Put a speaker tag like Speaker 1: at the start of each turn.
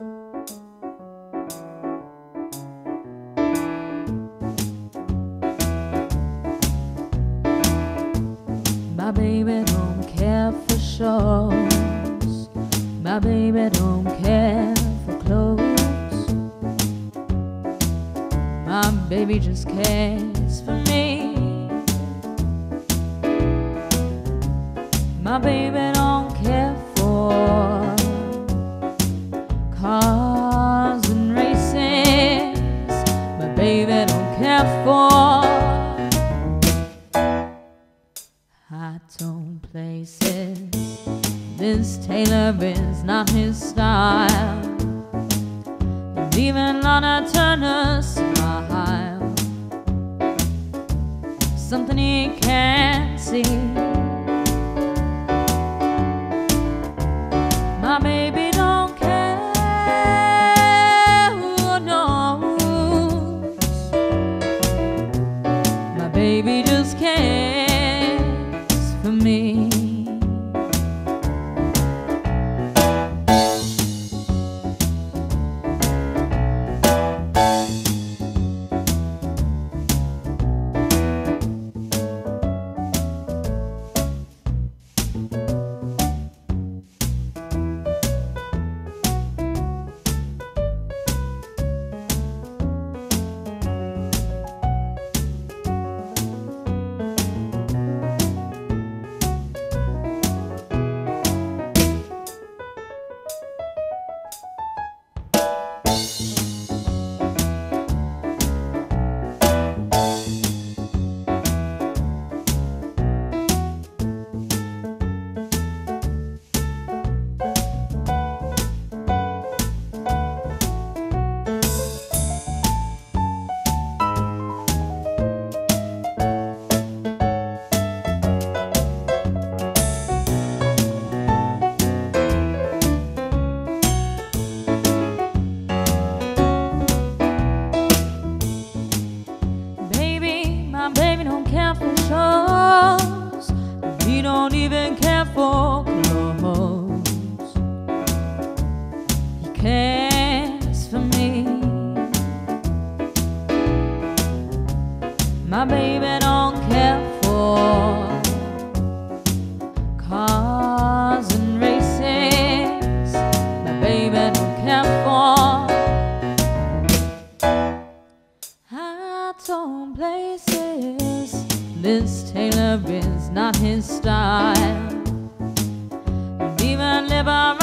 Speaker 1: My baby don't care for shows. My baby don't care for clothes. My baby just cares for me. My baby tone places. This Taylor is not his style. And even Lana Turner smile. Something he can't see. He don't even care for clothes. He cares for me. My baby don't care for cars and races. My baby don't care for hot on places. This Taylor is not his style. And even Liberace